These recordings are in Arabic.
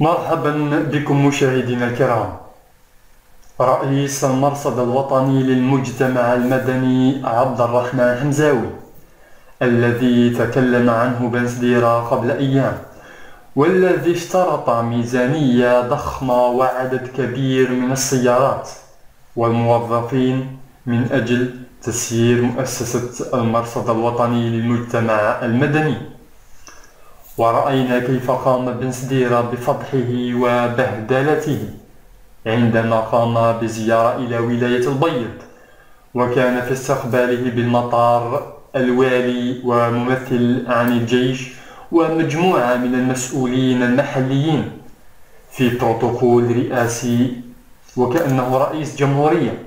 مرحبا بكم مشاهدينا الكرام. رئيس المرصد الوطني للمجتمع المدني عبد الرحمن حمزاوي الذي تكلم عنه بن سديرة قبل أيام والذي اشترط ميزانية ضخمة وعدد كبير من السيارات والموظفين من أجل تسيير مؤسسة المرصد الوطني للمجتمع المدني. ورأينا كيف قام بن سديرة بفضحه وبهدلته عندما قام بزيارة إلى ولاية البيض وكان في استقباله بالمطار الوالي وممثل عن الجيش ومجموعة من المسؤولين المحليين في بروتوكول رئاسي وكأنه رئيس جمهورية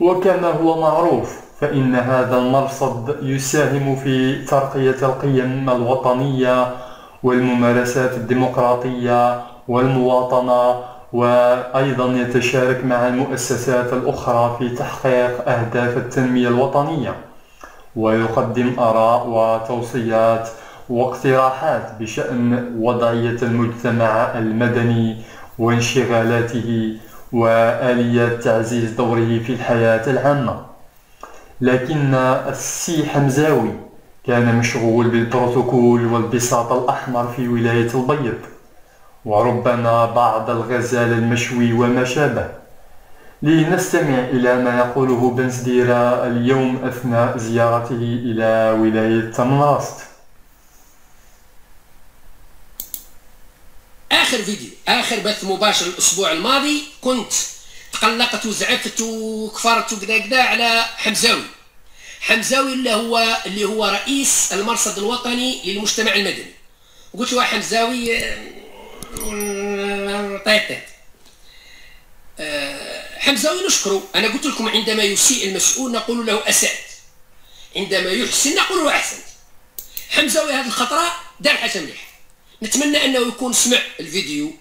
وكما هو معروف فإن هذا المرصد يساهم في ترقية القيم الوطنية والممارسات الديمقراطية والمواطنة وأيضا يتشارك مع المؤسسات الأخرى في تحقيق أهداف التنمية الوطنية. ويقدم آراء وتوصيات واقتراحات بشأن وضعية المجتمع المدني وانشغالاته وآليات تعزيز دوره في الحياة العامة. لكن السي حمزاوي كان مشغول بالبروتوكول والبساط الأحمر في ولاية البيض وربما بعض الغزال المشوي وما شابه. لنستمع إلى ما يقوله بن سديرة اليوم أثناء زيارته إلى ولاية تمنراست آخر فيديو آخر بث مباشر الأسبوع الماضي كنت تقلقت وزعفت وكفرت وكذا كذا على حمزاوي. حمزاوي اللي هو اللي هو رئيس المرصد الوطني للمجتمع المدني. قلت له حمزاوي طيب. حمزاوي نشكره. أنا قلت لكم عندما يسيء المسؤول نقول له أسأت. عندما يحسن نقول له أحسنت. حمزاوي هذه الخطرة دار حاجة مليح. نتمنى أنه يكون سمع الفيديو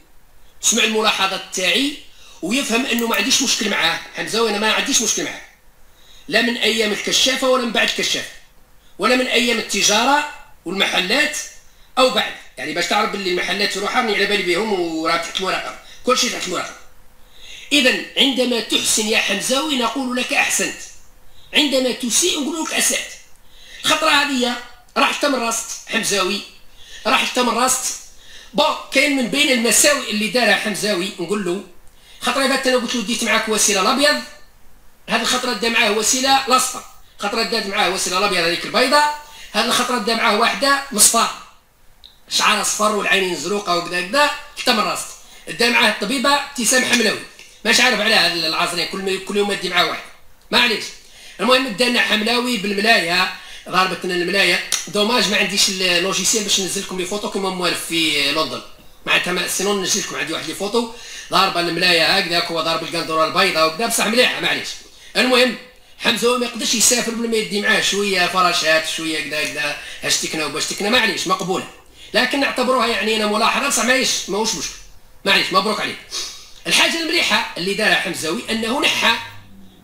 سمع الملاحظات تاعي. ويفهم إنه ما عنديش مشكل معاه. حمزاوي أنا ما عنديش مشكل معاه. لا من أيام الكشافة ولا من بعد الكشافة. ولا من أيام التجارة والمحلات أو بعد. يعني باش تعرف باللي المحلات روحها راني على بالي بهم وراه تحت المراقبه كل شيء تحت المراقبه اذا عندما تحسن يا حمزاوي نقول لك أحسنت. عندما تسيء نقول لك أسأت. الخطره هذه راح تمرست حمزاوي. راح تمرست بون كاين من بين المساوئ اللي دارها حمزاوي نقول له خطره بات أنا قلت له ديت معاك وسيلة الأبيض هذه الخطرة دا معاه وسيلة الأصفر. خطرة دات معاه وسيلة الأبيض هذيك البيضاء هذه الخطرة دا معاه واحدة مصفار. شعر أصفر والعينين زروقة وكذا كذا حتى من راسك. دا معاه الطبيبة ابتسام حملاوي ماش عارف على هذا العصريه كل كل يوم ادي معاه واحد. معليش. المهم دانا حملاوي بالملاية ضربت لنا الملاية. دوماج ما عنديش اللوجيسيال باش ننزل لكم لي فوتو كيما موالف في لندن. معناتها sinon ننزل لكم عندي واحد les photos. ضاربه الملاية هكذاك هو ضارب القندوره البيضاء وكذا بصح مليحه معليش. المهم حمزه ما يقدرش يسافر بلا ما يدي معاه شوية فراشات شوية كذا كذا هشتكنا وبشتكنا معليش مقبولة. لكن نعتبروها يعني أنا ملاحظة بصح ماهيش ماهوش مشكل. معليش مبروك عليك. الحاجة المليحه اللي دارها حمزاوي أنه نحى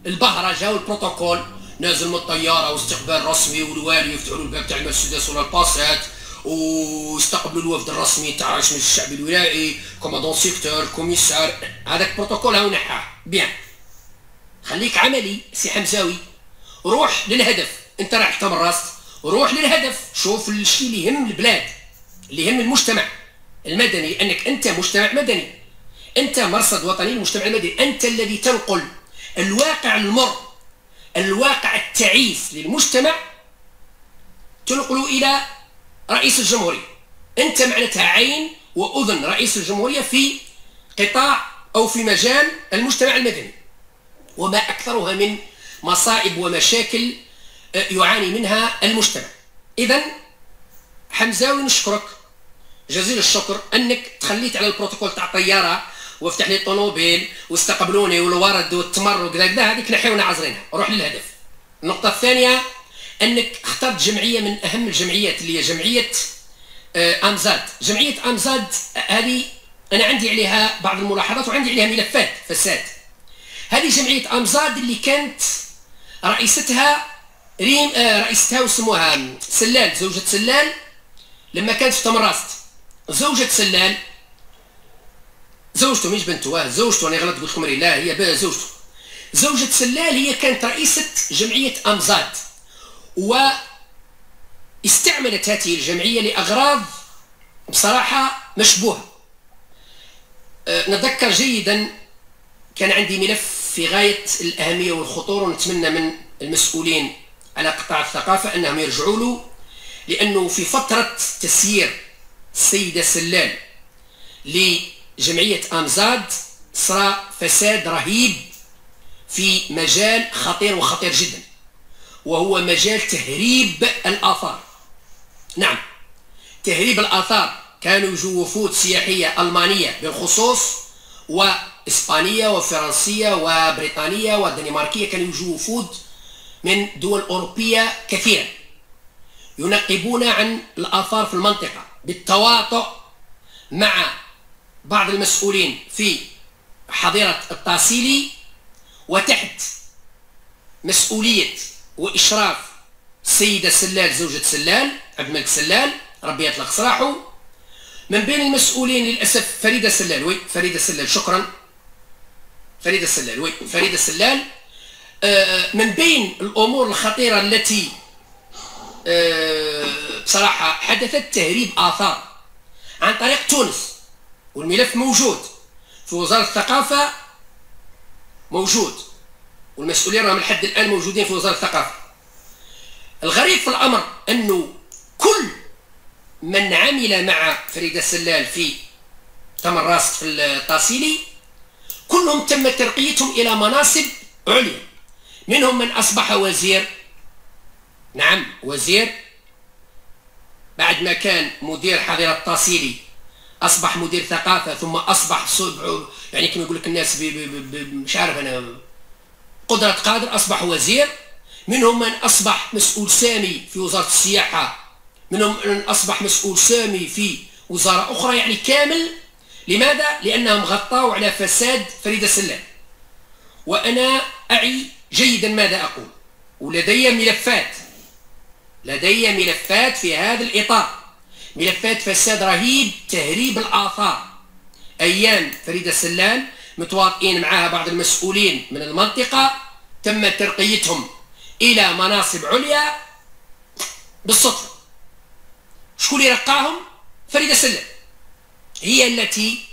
البهرجة والبروتوكول نازل من الطيارة واستقبال رسمي والوالي يفتحوا له الباب تاع المرسيدس ولا الباسات واستقبلوا الوفد الرسمي تاع رئيس الشعب الولائي commandant secteur commissaire. هذاك بروتوكول هاو نحاه bien. خليك عملي سي حمزاوي. روح للهدف. انت راح تمنراست روح للهدف. شوف الشيء اللي يهم البلاد اللي يهم المجتمع المدني لأنك أنت مجتمع مدني. أنت مرصد وطني للمجتمع المدني. أنت الذي تنقل الواقع المر الواقع التعيس للمجتمع. تنقل إلى رئيس الجمهورية. أنت معناتها عين وأذن رئيس الجمهورية في قطاع أو في مجال المجتمع المدني. وما أكثرها من مصائب ومشاكل آه، يعاني منها المجتمع. اذا حمزاوي نشكرك جزيل الشكر أنك تخليت على البروتوكول تاع الطياره وافتح لي الطوموبيل واستقبلوني والورد والتمر وكذا كذا هذيك نحيونا عزرينها روح للهدف. النقطة الثانية أنك اخترت جمعية من أهم الجمعيات اللي هي جمعية آه، أمزاد. جمعية أمزاد هذه أنا عندي عليها بعض الملاحظات وعندي عليها ملفات فساد. هذه جمعية أمزاد اللي كانت رئيستها ريم آه رئيستها وسموها سلال زوجة سلال. لما كانت في تمراست زوجة سلال زوجته مش بنته واه زوجته أنا غلط قلت لكم لا هي زوجته. زوجة سلال هي كانت رئيسة جمعية أمزاد. واستعملت هذه الجمعية لأغراض بصراحة مشبوهة. أه نتذكر جيدا كان عندي ملف في غاية الأهمية والخطورة ونتمنى من المسؤولين على قطاع الثقافة أنهم يرجعوا له لأنه في فترة تسيير السيدة سلال لجمعية أمزاد صار فساد رهيب في مجال خطير وخطير جدا. وهو مجال تهريب الآثار. نعم تهريب الآثار كانوا يجوا وفود سياحية ألمانية بالخصوص وإسبانية وفرنسية وبريطانية ودنماركية كانوا يجوا وفود من دول أوروبية كثيرة ينقبون عن الآثار في المنطقة بالتواطؤ مع بعض المسؤولين في حظيرة التاسيلي وتحت مسؤولية وإشراف السيدة سلال زوجة سلال عبد الملك سلال ربي يطلق سراحه من بين المسؤولين للأسف فريدة سلال وي فريدة سلال شكرا. فريدة سلال وي فريدة سلال. آه، من بين الأمور الخطيرة التي آه، بصراحة حدثت تهريب آثار عن طريق تونس والملف موجود. في وزارة الثقافة موجود. والمسؤولين راهم لحد الآن موجودين في وزارة الثقافة. الغريب في الأمر أنه كل من عمل مع فريدة السلال في تمراست في الطاسيلي كلهم تم ترقيتهم إلى مناصب عليا. منهم من أصبح وزير. نعم وزير. بعد ما كان مدير حظيرة الطاسيلي أصبح مدير ثقافة ثم أصبح صبح يعني كما يقول لك الناس مش عارف أنا. قدرة قادر أصبح وزير. منهم من أصبح مسؤول سامي في وزارة السياحة. منهم من أصبح مسؤول سامي في وزارة أخرى يعني كامل. لماذا؟ لأنهم غطوا على فساد فريدة سلام وأنا أعي جيدا ماذا أقول؟ ولدي ملفات. لدي ملفات في هذا الإطار. ملفات فساد رهيب تهريب الآثار. أيام فريدة سلام متواطئين معها بعض المسؤولين من المنطقة تم ترقيتهم إلى مناصب عليا بالصدفة. شكون اللي رقاهم؟ فريدة سلام هي التي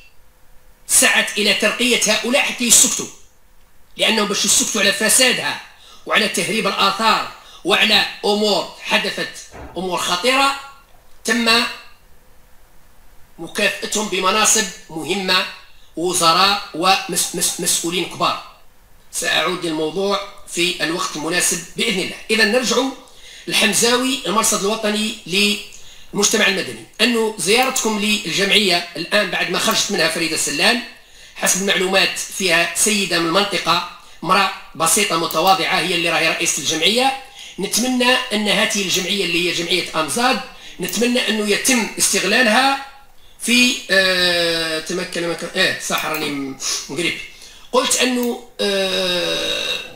سعت إلى ترقية هؤلاء حتى يسكتوا لأنهم باش يسكتوا على فسادها وعلى تهريب الآثار وعلى أمور حدثت أمور خطيرة تم مكافأتهم بمناصب مهمة وزراء ومسؤولين كبار. سأعود للموضوع في الوقت المناسب بإذن الله. إذا نرجع الحمزاوي المرصد الوطني للمجتمع المدني. أنه زيارتكم للجمعية الآن بعد ما خرجت منها فريدة السلان حسب المعلومات فيها سيدة من المنطقة امرأة بسيطة متواضعة هي اللي راهي رئيسة الجمعية. نتمنى أن هذه الجمعية اللي هي جمعية أمزاد نتمنى أنه يتم استغلالها في آه تمكن مكان إيه صح راني مقريب قلت أنه آه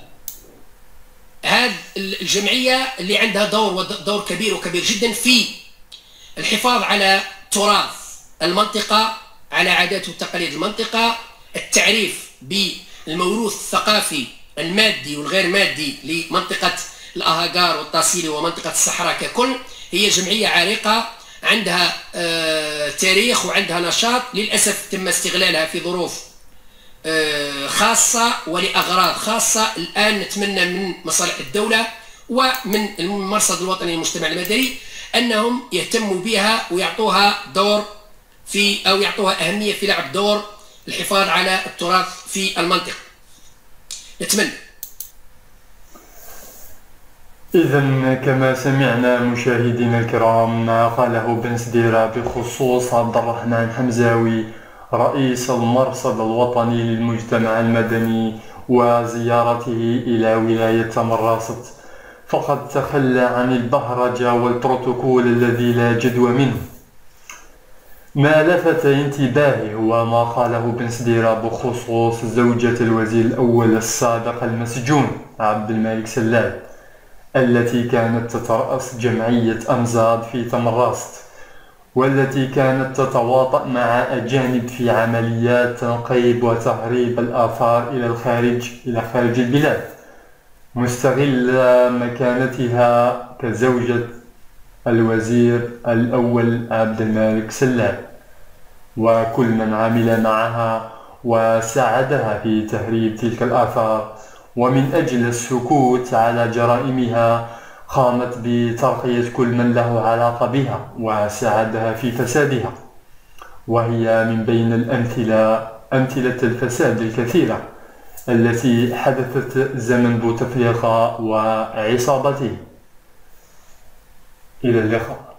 هذه الجمعية اللي عندها دور ودور كبير وكبير جدا في الحفاظ على تراث المنطقة على عادات وتقاليد المنطقة التعريف بالموروث الثقافي المادي والغير مادي لمنطقة الأهاجار والطاسيلي ومنطقة الصحراء ككل هي جمعية عريقة عندها آه، تاريخ وعندها نشاط للأسف تم استغلالها في ظروف آه، خاصة ولأغراض خاصة. الآن نتمنى من مصالح الدولة ومن المرصد الوطني للمجتمع المدني أنهم يهتموا بها ويعطوها دور في أو يعطوها أهمية في لعب دور الحفاظ على التراث في المنطقة. نتمنى. إذا كما سمعنا مشاهدينا الكرام ما قاله بن سديرة بخصوص عبد الرحمن حمزاوي رئيس المرصد الوطني للمجتمع المدني وزيارته إلى ولاية تمراست فقد تخلى عن البهرجة والبروتوكول الذي لا جدوى منه. ما لفت انتباهي هو ما قاله بن سديرة بخصوص زوجة الوزير الأول السابق المسجون عبد الملك سلال التي كانت تترأس جمعية أمزاد في تمراست والتي كانت تتواطأ مع أجانب في عمليات تنقيب وتهريب الآثار إلى الخارج إلى خارج البلاد مستغلة مكانتها كزوجة الوزير الأول عبد الملك سلام. وكل من عمل معها وساعدها في تهريب تلك الآثار ومن أجل السكوت على جرائمها قامت بترقية كل من له علاقة بها وساعدها في فسادها. وهي من بين الأمثلة أمثلة الفساد الكثيرة التي حدثت زمن بوتفليقة وعصابته. إلى اللقاء.